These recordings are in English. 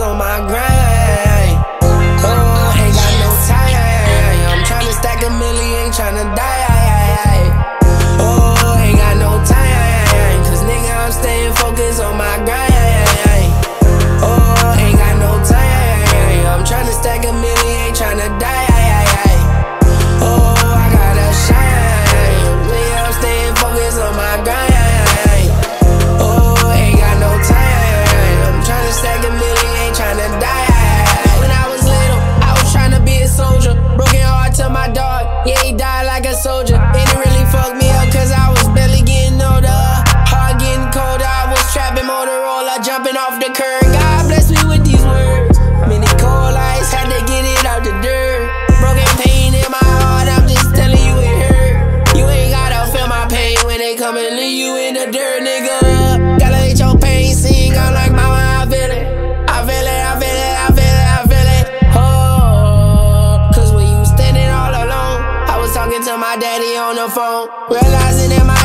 on my grind. fucked me up cause I was barely getting older. Heart getting colder, I was trapping Motorola, jumping off the curb. God bless me with these words. Many cold eyes had to get it out the dirt. Broken pain in my heart, I'm just telling you it hurt. You ain't gotta feel my pain when they come and leave you in the dirt, nigga. phone. Realizing that my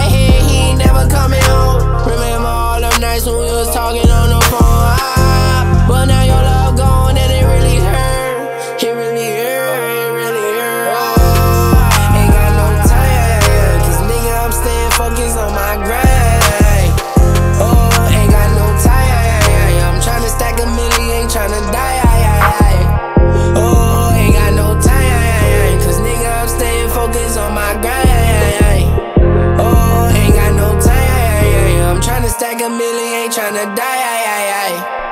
like a million, ain't tryna die.